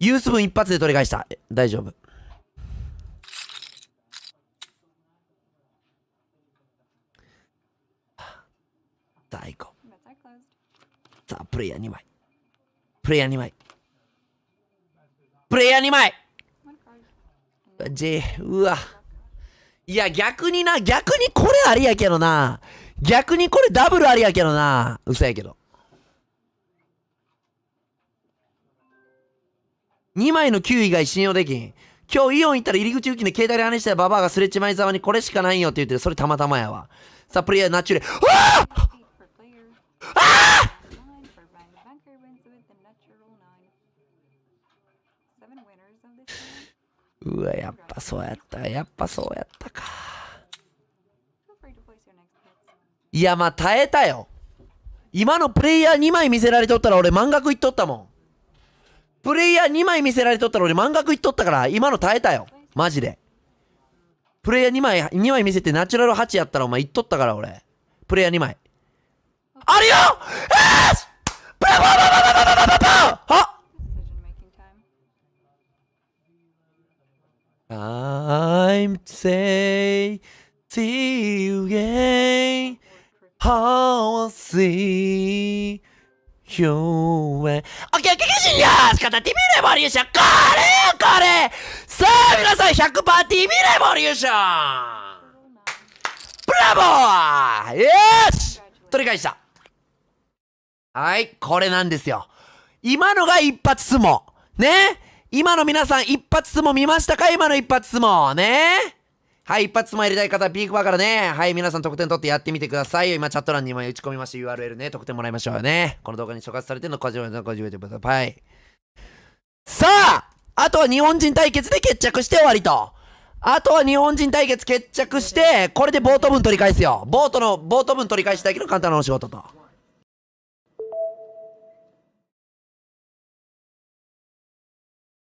ユース分一発で取り返した。大丈夫。さあ、行こう。さあ、プレイヤー2枚。プレイヤー2枚。プレイヤー2枚 !J、うわ。いや、逆にな、逆にこれありやけどな。逆にこれダブルありやけどな。嘘やけど。2枚の9以外信用できん。今日イオン行ったら入り口付近で携帯で話したババアがスレッチ前沢にこれしかないよって言ってる。それたまたまやわ。さあ、プレイヤーナチュレ。ああうわ、やっぱそうやった。やっぱそうやったか。いや、まあ耐えたよ。今のプレイヤー2枚見せられとったら俺満額いっとったもん。プレイヤー2枚見せられとったのに満額いっとったから、今の耐えたよ。マジで。プレイヤー2枚、2枚見せてナチュラル8やったらお前いっとったから俺。プレイヤー2枚。あるよえーしブパパパパパパパパはっ I'm say see you again how I see you way オッケーオッケーオッケーし片 TV レボリューションこれよこれさあ皆さん 100%TV レボリューションブラボーよし取り返したはい、これなんですよ。今のが一発相撲。ね今の皆さん一発相撲見ましたか今の一発相撲。ねはい、一発相撲やりたい方ピークバーからね。はい、皆さん得点取ってやってみてくださいよ。今チャット欄に今打ち込みました URL ね。得点もらいましょうよね。この動画に紹介されてるのこじめてこじめてください。さああとは日本人対決で決着して終わりと。あとは日本人対決決着して、これでボート分取り返すよ。ボートの、ボート分取り返すだけの簡単なお仕事と。